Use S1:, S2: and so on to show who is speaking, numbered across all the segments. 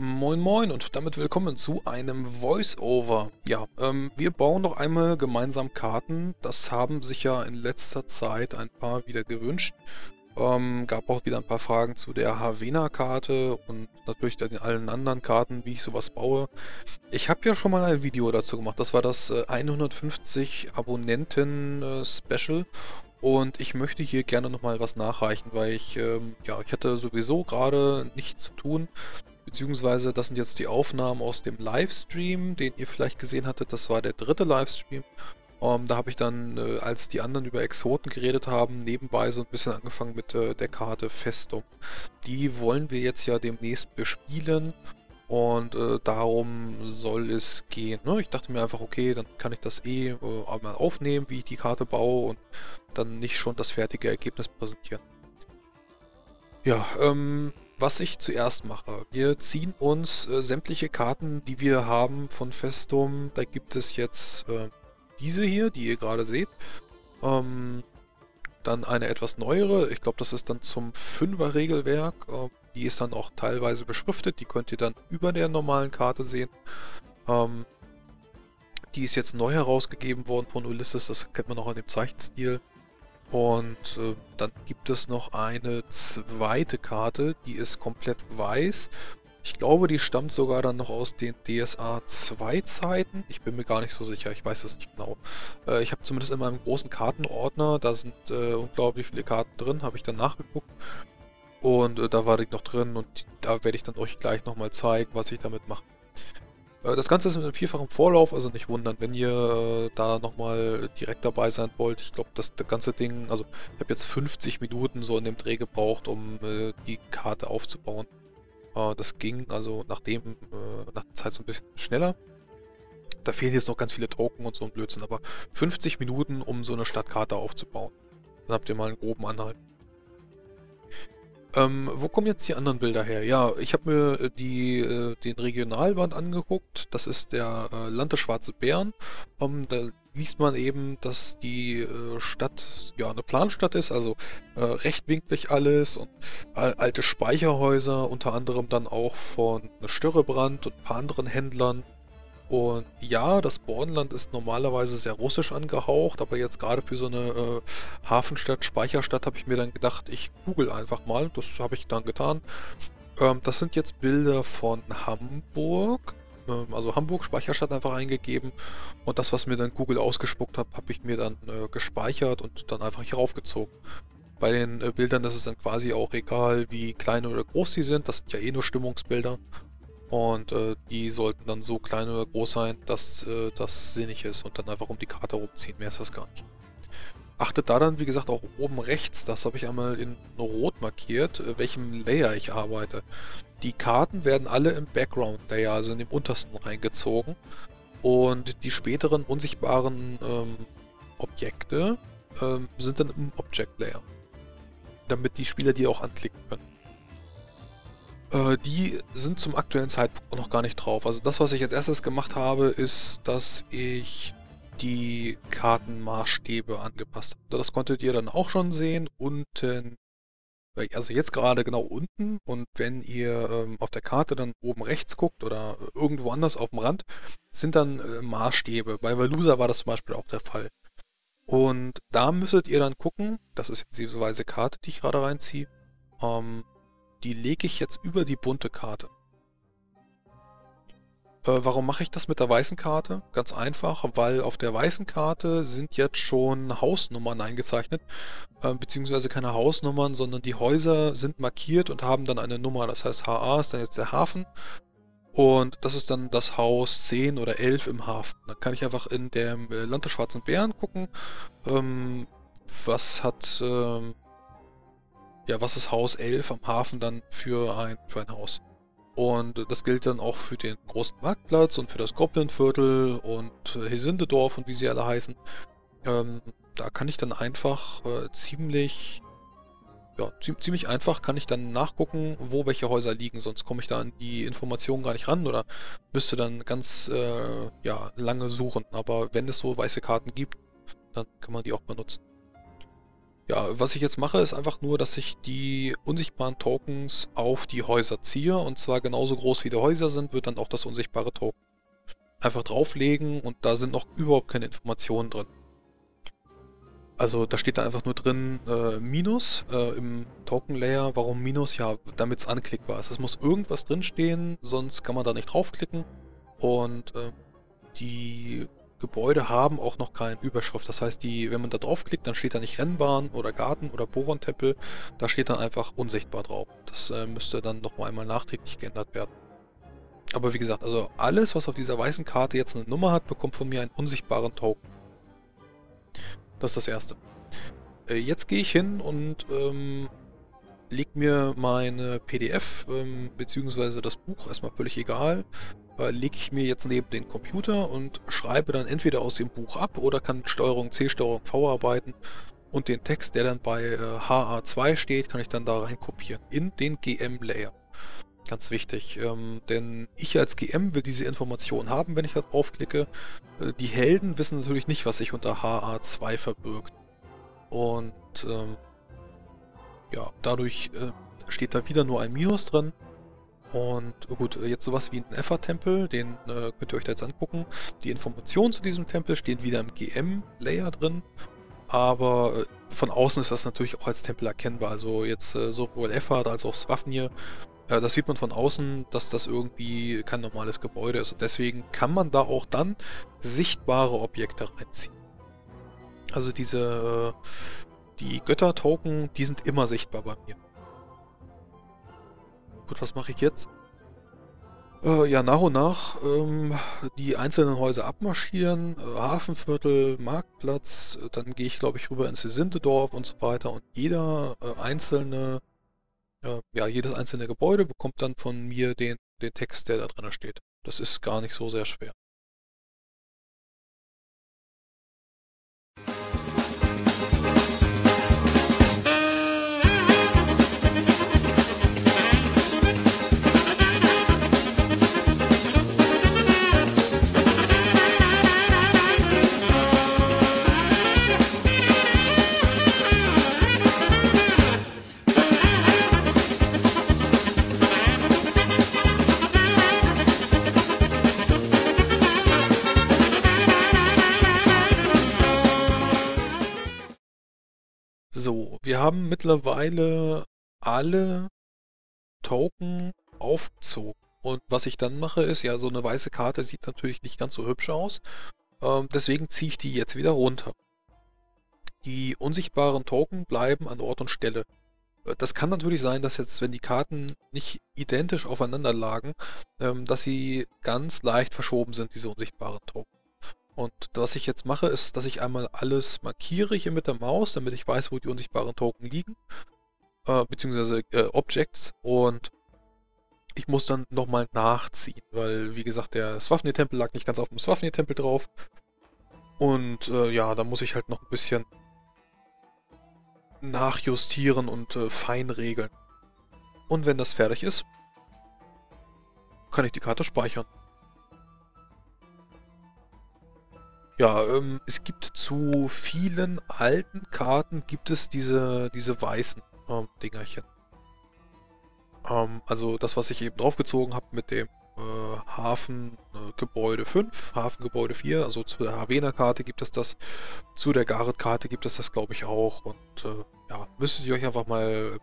S1: Moin Moin und damit willkommen zu einem Voice-Over. Ja, ähm, wir bauen noch einmal gemeinsam Karten. Das haben sich ja in letzter Zeit ein paar wieder gewünscht. Ähm, gab auch wieder ein paar Fragen zu der Havena-Karte und natürlich den allen anderen Karten, wie ich sowas baue. Ich habe ja schon mal ein Video dazu gemacht. Das war das äh, 150 Abonnenten-Special. Äh, und ich möchte hier gerne nochmal was nachreichen, weil ich, ähm, ja, ich hatte sowieso gerade nichts zu tun. Beziehungsweise das sind jetzt die Aufnahmen aus dem Livestream, den ihr vielleicht gesehen hattet. Das war der dritte Livestream. Ähm, da habe ich dann, äh, als die anderen über Exoten geredet haben, nebenbei so ein bisschen angefangen mit äh, der Karte Festum. Die wollen wir jetzt ja demnächst bespielen und äh, darum soll es gehen. Ne? Ich dachte mir einfach, okay, dann kann ich das eh äh, mal aufnehmen, wie ich die Karte baue und dann nicht schon das fertige Ergebnis präsentieren. Ja, ähm, was ich zuerst mache. Wir ziehen uns äh, sämtliche Karten, die wir haben von Festum. Da gibt es jetzt äh, diese hier, die ihr gerade seht. Ähm, dann eine etwas neuere. Ich glaube, das ist dann zum 5er Regelwerk. Äh, die ist dann auch teilweise beschriftet. Die könnt ihr dann über der normalen Karte sehen. Ähm, die ist jetzt neu herausgegeben worden von Ulysses. Das kennt man auch in dem Zeichenstil. Und äh, dann gibt es noch eine zweite Karte, die ist komplett weiß. Ich glaube, die stammt sogar dann noch aus den DSA 2 Zeiten. Ich bin mir gar nicht so sicher, ich weiß es nicht genau. Äh, ich habe zumindest in meinem großen Kartenordner, da sind äh, unglaublich viele Karten drin, habe ich dann nachgeguckt. Und äh, da war die noch drin und da werde ich dann euch gleich nochmal zeigen, was ich damit mache. Äh, das Ganze ist mit einem vierfachen Vorlauf, also nicht wundern, wenn ihr äh, da nochmal direkt dabei sein wollt. Ich glaube, das, ganze Ding, also ich habe jetzt 50 Minuten so in dem Dreh gebraucht, um äh, die Karte aufzubauen. Das ging also nachdem, äh, nach der Zeit so ein bisschen schneller. Da fehlen jetzt noch ganz viele Token und so ein Blödsinn, aber 50 Minuten, um so eine Stadtkarte aufzubauen. Dann habt ihr mal einen groben Anhalt. Ähm, wo kommen jetzt die anderen Bilder her? Ja, ich habe mir äh, die, äh, den Regionalband angeguckt. Das ist der äh, Land des Schwarze Bären. Ähm, da liest man eben, dass die äh, Stadt ja eine Planstadt ist, also äh, rechtwinklig alles und alte Speicherhäuser, unter anderem dann auch von Störrebrand und ein paar anderen Händlern. Und ja, das Bornland ist normalerweise sehr russisch angehaucht, aber jetzt gerade für so eine äh, Hafenstadt, Speicherstadt habe ich mir dann gedacht, ich google einfach mal. Das habe ich dann getan. Ähm, das sind jetzt Bilder von Hamburg. Ähm, also Hamburg Speicherstadt einfach eingegeben. Und das, was mir dann Google ausgespuckt hat, habe ich mir dann äh, gespeichert und dann einfach hier raufgezogen. Bei den äh, Bildern ist es dann quasi auch egal, wie klein oder groß sie sind. Das sind ja eh nur Stimmungsbilder. Und äh, die sollten dann so klein oder groß sein, dass äh, das sinnig ist und dann einfach um die Karte rumziehen. Mehr ist das gar nicht. Achtet da dann, wie gesagt, auch oben rechts, das habe ich einmal in Rot markiert, äh, welchem Layer ich arbeite. Die Karten werden alle im Background Layer, also in dem untersten reingezogen. Und die späteren unsichtbaren ähm, Objekte ähm, sind dann im Object Layer. Damit die Spieler die auch anklicken können. Äh, die sind zum aktuellen Zeitpunkt noch gar nicht drauf. Also das, was ich als erstes gemacht habe, ist, dass ich die Kartenmaßstäbe angepasst habe. Das konntet ihr dann auch schon sehen. Unten, äh, also jetzt gerade genau unten. Und wenn ihr ähm, auf der Karte dann oben rechts guckt oder irgendwo anders auf dem Rand, sind dann äh, Maßstäbe. Bei Valusa war das zum Beispiel auch der Fall. Und da müsstet ihr dann gucken, das ist jetzt diese weiße Karte, die ich gerade reinziehe, ähm, die lege ich jetzt über die bunte Karte. Äh, warum mache ich das mit der weißen Karte? Ganz einfach, weil auf der weißen Karte sind jetzt schon Hausnummern eingezeichnet, äh, beziehungsweise keine Hausnummern, sondern die Häuser sind markiert und haben dann eine Nummer. Das heißt, HA ist dann jetzt der Hafen und das ist dann das Haus 10 oder 11 im Hafen. Dann kann ich einfach in dem äh, Land des Schwarzen Bären gucken, ähm, was hat ähm, ja, was ist Haus 11 am Hafen dann für ein, für ein Haus? Und das gilt dann auch für den großen Marktplatz und für das Goblinviertel und Hesindedorf und wie sie alle heißen. Ähm, da kann ich dann einfach äh, ziemlich, ja, ziemlich einfach kann ich dann nachgucken, wo welche Häuser liegen, sonst komme ich da an die Informationen gar nicht ran oder müsste dann ganz, äh, ja, lange suchen. Aber wenn es so weiße Karten gibt, dann kann man die auch benutzen. Ja, was ich jetzt mache, ist einfach nur, dass ich die unsichtbaren Tokens auf die Häuser ziehe und zwar genauso groß wie die Häuser sind, wird dann auch das unsichtbare Token einfach drauflegen und da sind noch überhaupt keine Informationen drin. Also da steht da einfach nur drin äh, Minus äh, im Token Layer. Warum Minus? Ja, damit es anklickbar ist. Es muss irgendwas drinstehen, sonst kann man da nicht draufklicken. Und äh, die Gebäude haben auch noch keine Überschrift. Das heißt, die, wenn man da draufklickt, dann steht da nicht Rennbahn oder Garten oder Boron-Tempel. Da steht dann einfach unsichtbar drauf. Das äh, müsste dann noch einmal nachträglich geändert werden. Aber wie gesagt, also alles, was auf dieser weißen Karte jetzt eine Nummer hat, bekommt von mir einen unsichtbaren Token. Das ist das erste. Äh, jetzt gehe ich hin und ähm, leg mir meine PDF ähm, beziehungsweise das Buch, erstmal völlig egal, äh, lege ich mir jetzt neben den Computer und schreibe dann entweder aus dem Buch ab oder kann mit Steuerung C, Steuerung V arbeiten und den Text, der dann bei äh, HA2 steht, kann ich dann da rein kopieren in den GM-Layer. Ganz wichtig, ähm, denn ich als GM will diese Information haben, wenn ich da draufklicke. Äh, die Helden wissen natürlich nicht, was sich unter HA2 verbirgt. Und ähm, ja, dadurch äh, steht da wieder nur ein Minus drin. Und gut, jetzt sowas wie ein Effa-Tempel, den äh, könnt ihr euch da jetzt angucken. Die Informationen zu diesem Tempel stehen wieder im GM-Layer drin. Aber äh, von außen ist das natürlich auch als Tempel erkennbar. Also jetzt äh, sowohl Effat als auch Swafnir ja, das sieht man von außen, dass das irgendwie kein normales Gebäude ist. Und deswegen kann man da auch dann sichtbare Objekte reinziehen. Also diese, äh, die Götter-Token, die sind immer sichtbar bei mir. Gut, was mache ich jetzt? Äh, ja, nach und nach ähm, die einzelnen Häuser abmarschieren, äh, Hafenviertel, Marktplatz, äh, dann gehe ich glaube ich rüber ins Sindedorf und so weiter und jeder äh, einzelne äh, ja, jedes einzelne Gebäude bekommt dann von mir den, den Text, der da drin steht. Das ist gar nicht so sehr schwer. Haben mittlerweile alle Token aufgezogen. Und was ich dann mache ist, ja, so eine weiße Karte sieht natürlich nicht ganz so hübsch aus. Ähm, deswegen ziehe ich die jetzt wieder runter. Die unsichtbaren Token bleiben an Ort und Stelle. Äh, das kann natürlich sein, dass jetzt, wenn die Karten nicht identisch aufeinander lagen, ähm, dass sie ganz leicht verschoben sind, diese unsichtbaren Token. Und was ich jetzt mache, ist, dass ich einmal alles markiere hier mit der Maus, damit ich weiß, wo die unsichtbaren Token liegen, äh, beziehungsweise äh, Objects. Und ich muss dann nochmal nachziehen, weil, wie gesagt, der Swafnir-Tempel lag nicht ganz auf dem Swafnir-Tempel drauf. Und äh, ja, da muss ich halt noch ein bisschen nachjustieren und äh, fein regeln. Und wenn das fertig ist, kann ich die Karte speichern. Ja, ähm, es gibt zu vielen alten Karten gibt es diese, diese weißen ähm, Dingerchen. Ähm, also das, was ich eben draufgezogen habe mit dem äh, Hafengebäude äh, 5, Hafengebäude 4, also zu der Havena-Karte gibt es das, zu der Gareth-Karte gibt es das glaube ich auch und äh, ja, müsstet ihr euch einfach mal,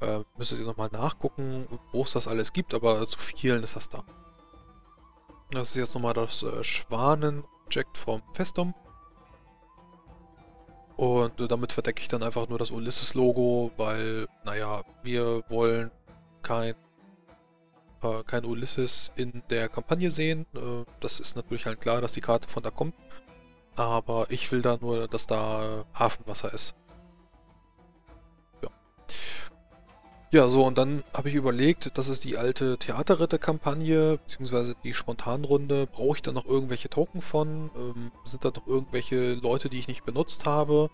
S1: äh, müsstet ihr nochmal nachgucken, wo es das alles gibt, aber zu vielen ist das da. Das ist jetzt nochmal das äh, Schwanen Object vom Festum. Und damit verdecke ich dann einfach nur das Ulysses-Logo, weil, naja, wir wollen kein, äh, kein Ulysses in der Kampagne sehen. Äh, das ist natürlich halt klar, dass die Karte von da kommt. Aber ich will da nur, dass da Hafenwasser ist. Ja, so, und dann habe ich überlegt, das ist die alte Theaterritter-Kampagne, beziehungsweise die Spontanrunde. Brauche ich da noch irgendwelche Token von? Ähm, sind da noch irgendwelche Leute, die ich nicht benutzt habe?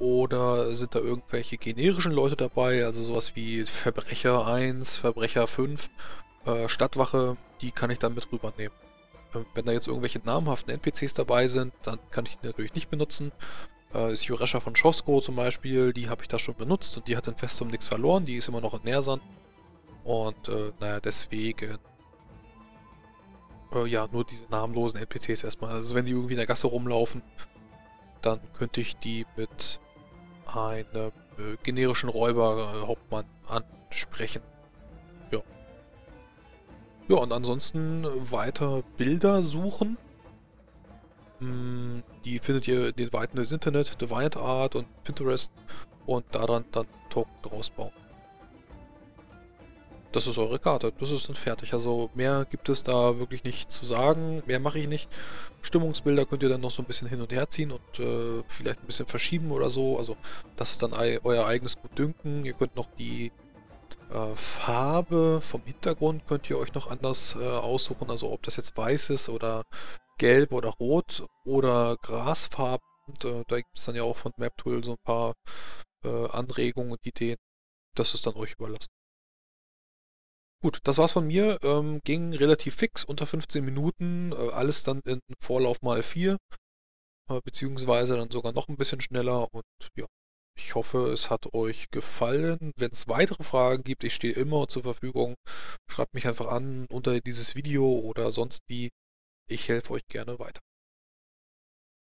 S1: Oder sind da irgendwelche generischen Leute dabei, also sowas wie Verbrecher 1, Verbrecher 5, äh, Stadtwache, die kann ich dann mit rübernehmen. Ähm, wenn da jetzt irgendwelche namhaften NPCs dabei sind, dann kann ich die natürlich nicht benutzen. Äh, Syresha von Schosko zum Beispiel, die habe ich da schon benutzt und die hat in Festum nichts verloren, die ist immer noch in Nersan. Und äh, naja, deswegen äh, ja, nur diese namenlosen NPCs erstmal. Also wenn die irgendwie in der Gasse rumlaufen, dann könnte ich die mit einem äh, generischen Räuber-Hauptmann ansprechen. Ja. Ja, und ansonsten weiter Bilder suchen. Hm, die findet ihr in den Weiten des Internet, Deviant Art und Pinterest und daran dann Token draus bauen. Das ist eure Karte, das ist dann fertig. Also mehr gibt es da wirklich nicht zu sagen, mehr mache ich nicht. Stimmungsbilder könnt ihr dann noch so ein bisschen hin und her ziehen und äh, vielleicht ein bisschen verschieben oder so. Also das ist dann euer eigenes Gutdünken. Ihr könnt noch die äh, Farbe vom Hintergrund könnt ihr euch noch anders äh, aussuchen. Also ob das jetzt weiß ist oder gelb oder rot oder Grasfarben. Äh, da gibt es dann ja auch von MapTool so ein paar äh, Anregungen und Ideen. Das ist dann euch überlassen. Gut, das war's von mir. Ähm, ging relativ fix, unter 15 Minuten. Äh, alles dann in Vorlauf mal 4. Äh, beziehungsweise dann sogar noch ein bisschen schneller. Und ja, ich hoffe, es hat euch gefallen. Wenn es weitere Fragen gibt, ich stehe immer zur Verfügung. Schreibt mich einfach an unter dieses Video oder sonst wie. Ich helfe euch gerne weiter.